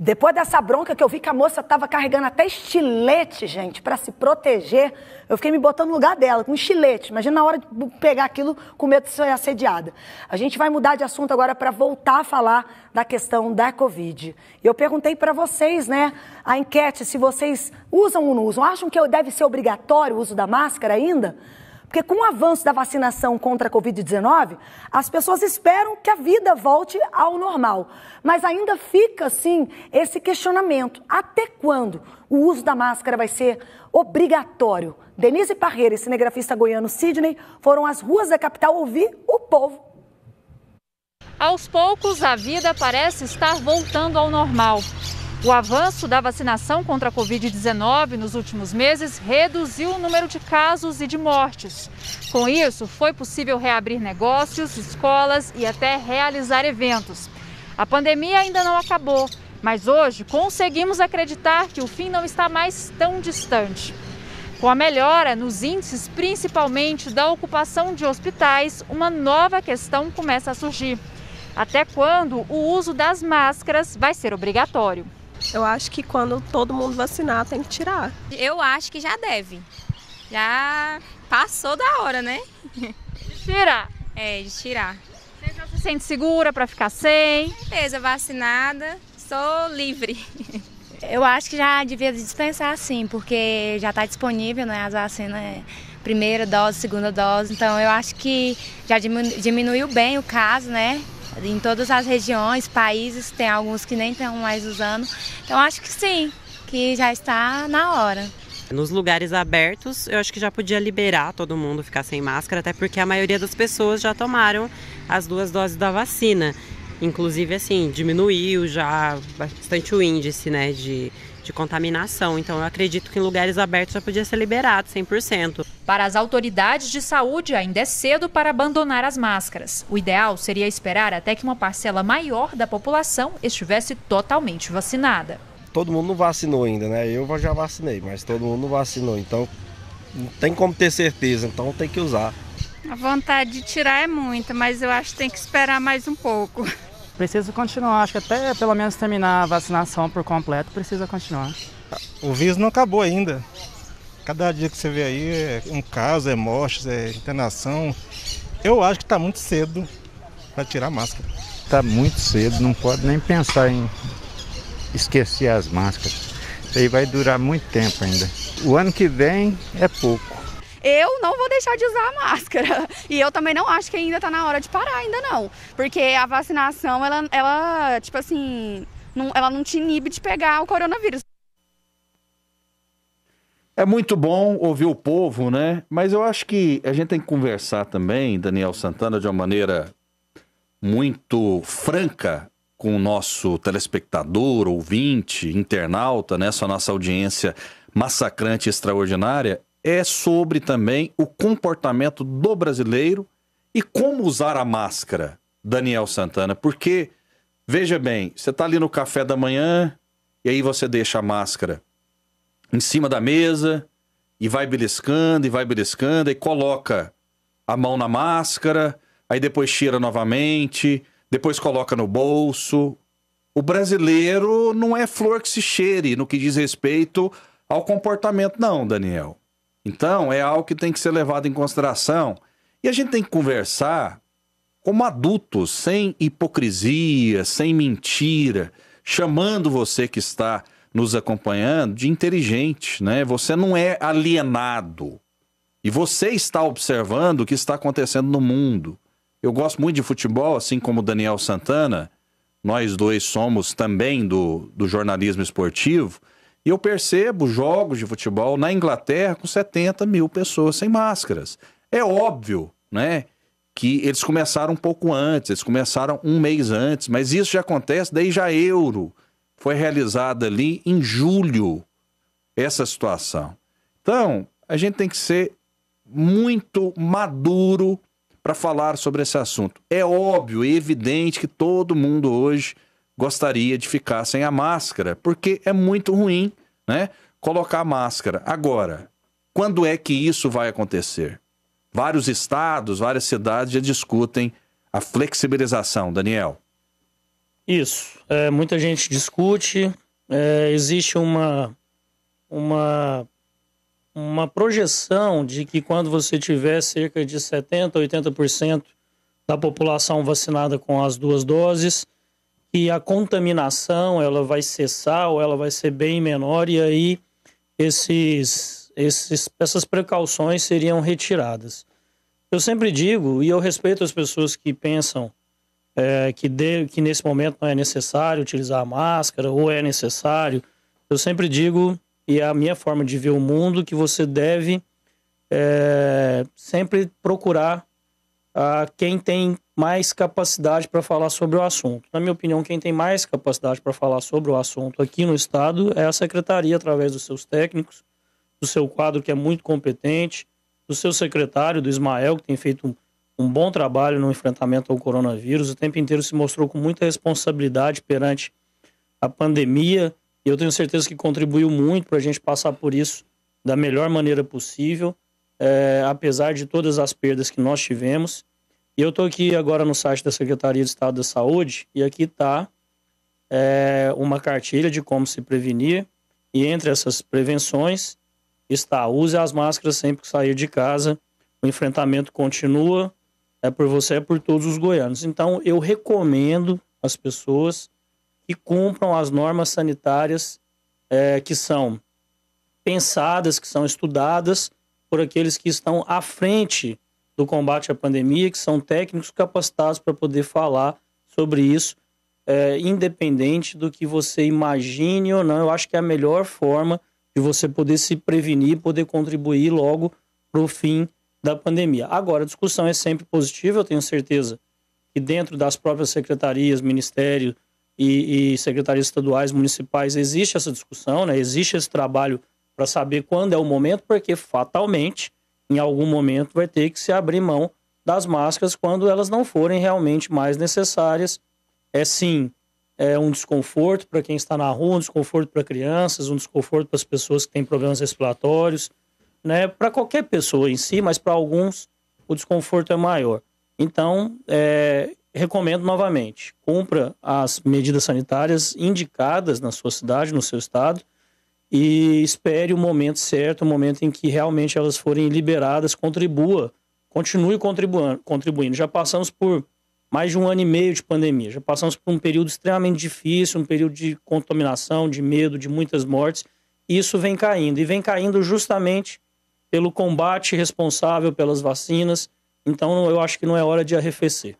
Depois dessa bronca que eu vi que a moça estava carregando até estilete, gente, para se proteger, eu fiquei me botando no lugar dela, com estilete. Imagina na hora de pegar aquilo com medo de ser assediada. A gente vai mudar de assunto agora para voltar a falar da questão da Covid. Eu perguntei para vocês, né, a enquete, se vocês usam ou não usam. Acham que deve ser obrigatório o uso da máscara ainda? Porque com o avanço da vacinação contra a Covid-19, as pessoas esperam que a vida volte ao normal. Mas ainda fica, assim, esse questionamento. Até quando o uso da máscara vai ser obrigatório? Denise Parreira e cinegrafista goiano Sidney foram às ruas da capital ouvir o povo. Aos poucos, a vida parece estar voltando ao normal. O avanço da vacinação contra a Covid-19 nos últimos meses reduziu o número de casos e de mortes. Com isso, foi possível reabrir negócios, escolas e até realizar eventos. A pandemia ainda não acabou, mas hoje conseguimos acreditar que o fim não está mais tão distante. Com a melhora nos índices, principalmente da ocupação de hospitais, uma nova questão começa a surgir. Até quando o uso das máscaras vai ser obrigatório? Eu acho que quando todo mundo vacinar tem que tirar. Eu acho que já deve. Já passou da hora, né? De tirar? É, de tirar. Você já se sente segura para ficar sem? Certeza, vacinada, sou livre. Eu acho que já devia dispensar sim, porque já está disponível né, as vacinas, primeira dose, segunda dose. Então eu acho que já diminuiu bem o caso, né? Em todas as regiões, países, tem alguns que nem estão mais usando. Então acho que sim, que já está na hora. Nos lugares abertos, eu acho que já podia liberar todo mundo ficar sem máscara, até porque a maioria das pessoas já tomaram as duas doses da vacina. Inclusive, assim, diminuiu já bastante o índice, né, de, de contaminação. Então, eu acredito que em lugares abertos já podia ser liberado 100%. Para as autoridades de saúde, ainda é cedo para abandonar as máscaras. O ideal seria esperar até que uma parcela maior da população estivesse totalmente vacinada. Todo mundo não vacinou ainda, né? Eu já vacinei, mas todo mundo não vacinou. Então, não tem como ter certeza, então tem que usar. A vontade de tirar é muita, mas eu acho que tem que esperar mais um pouco. Precisa continuar, acho que até pelo menos terminar a vacinação por completo, precisa continuar. O vírus não acabou ainda. Cada dia que você vê aí é um caso, é morte, é internação. Eu acho que está muito cedo para tirar a máscara. Está muito cedo, não pode nem pensar em esquecer as máscaras. Isso aí vai durar muito tempo ainda. O ano que vem é pouco. Eu não vou deixar de usar a máscara. E eu também não acho que ainda está na hora de parar, ainda não. Porque a vacinação, ela, ela tipo assim, não, ela não te inibe de pegar o coronavírus. É muito bom ouvir o povo, né? Mas eu acho que a gente tem que conversar também, Daniel Santana, de uma maneira muito franca com o nosso telespectador, ouvinte, internauta, nessa né? nossa audiência massacrante e extraordinária, é sobre também o comportamento do brasileiro e como usar a máscara, Daniel Santana. Porque, veja bem, você está ali no café da manhã e aí você deixa a máscara em cima da mesa e vai beliscando e vai beliscando e coloca a mão na máscara, aí depois tira novamente, depois coloca no bolso. O brasileiro não é flor que se cheire no que diz respeito ao comportamento, não, Daniel. Então, é algo que tem que ser levado em consideração. E a gente tem que conversar como adultos, sem hipocrisia, sem mentira, chamando você que está nos acompanhando de inteligente, né? Você não é alienado. E você está observando o que está acontecendo no mundo. Eu gosto muito de futebol, assim como o Daniel Santana. Nós dois somos também do, do jornalismo esportivo. E eu percebo jogos de futebol na Inglaterra com 70 mil pessoas sem máscaras. É óbvio, né? Que eles começaram um pouco antes, eles começaram um mês antes, mas isso já acontece desde a Euro foi realizada ali em julho, essa situação. Então, a gente tem que ser muito maduro para falar sobre esse assunto. É óbvio e evidente que todo mundo hoje gostaria de ficar sem a máscara, porque é muito ruim, né? Colocar a máscara. Agora, quando é que isso vai acontecer? Vários estados, várias cidades já discutem a flexibilização, Daniel. Isso. É, muita gente discute. É, existe uma, uma, uma projeção de que quando você tiver cerca de 70%, 80% da população vacinada com as duas doses, que a contaminação ela vai cessar ou ela vai ser bem menor e aí esses, esses, essas precauções seriam retiradas. Eu sempre digo, e eu respeito as pessoas que pensam é, que, de, que nesse momento não é necessário utilizar a máscara ou é necessário, eu sempre digo, e é a minha forma de ver o mundo, que você deve é, sempre procurar a quem tem mais capacidade para falar sobre o assunto. Na minha opinião, quem tem mais capacidade para falar sobre o assunto aqui no Estado é a Secretaria, através dos seus técnicos, do seu quadro, que é muito competente, do seu secretário, do Ismael, que tem feito um, um bom trabalho no enfrentamento ao coronavírus. O tempo inteiro se mostrou com muita responsabilidade perante a pandemia. E eu tenho certeza que contribuiu muito para a gente passar por isso da melhor maneira possível, é, apesar de todas as perdas que nós tivemos. E eu estou aqui agora no site da Secretaria de Estado da Saúde e aqui está é, uma cartilha de como se prevenir. E entre essas prevenções está use as máscaras sempre que sair de casa. O enfrentamento continua, é por você, é por todos os goianos. Então eu recomendo às pessoas que cumpram as normas sanitárias é, que são pensadas, que são estudadas por aqueles que estão à frente do combate à pandemia, que são técnicos capacitados para poder falar sobre isso, é, independente do que você imagine ou não. Eu acho que é a melhor forma de você poder se prevenir, poder contribuir logo para o fim da pandemia. Agora, a discussão é sempre positiva, eu tenho certeza que dentro das próprias secretarias, ministério e, e secretarias estaduais, municipais, existe essa discussão, né? existe esse trabalho para saber quando é o momento, porque fatalmente em algum momento vai ter que se abrir mão das máscaras quando elas não forem realmente mais necessárias. É sim é um desconforto para quem está na rua, um desconforto para crianças, um desconforto para as pessoas que têm problemas respiratórios, né? Para qualquer pessoa em si, mas para alguns o desconforto é maior. Então, é, recomendo novamente, cumpra as medidas sanitárias indicadas na sua cidade, no seu estado, e espere o momento certo, o momento em que realmente elas forem liberadas, contribua, continue contribuindo. contribuindo. Já passamos por mais de um ano e meio de pandemia, já passamos por um período extremamente difícil, um período de contaminação, de medo, de muitas mortes, isso vem caindo, e vem caindo justamente pelo combate responsável pelas vacinas, então eu acho que não é hora de arrefecer.